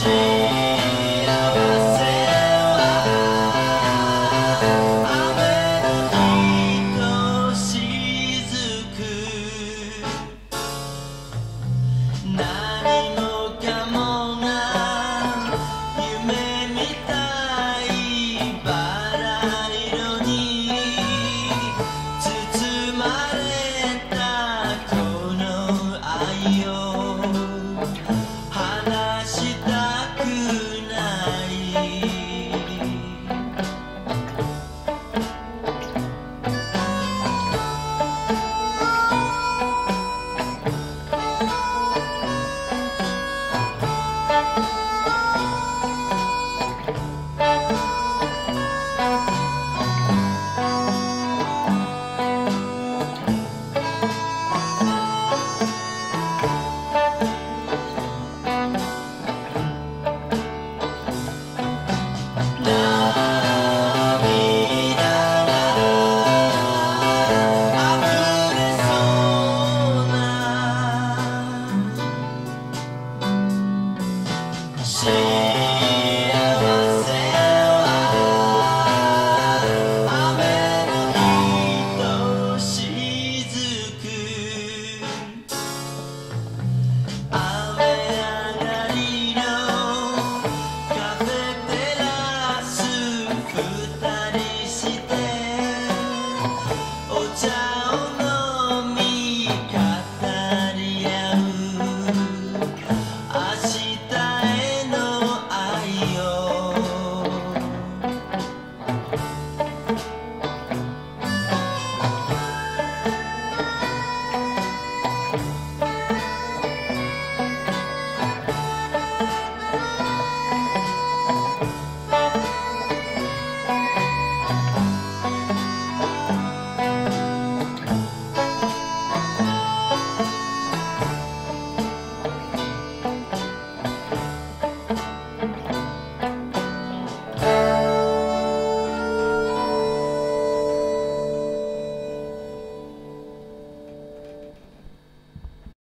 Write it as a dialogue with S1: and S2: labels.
S1: change. Sim.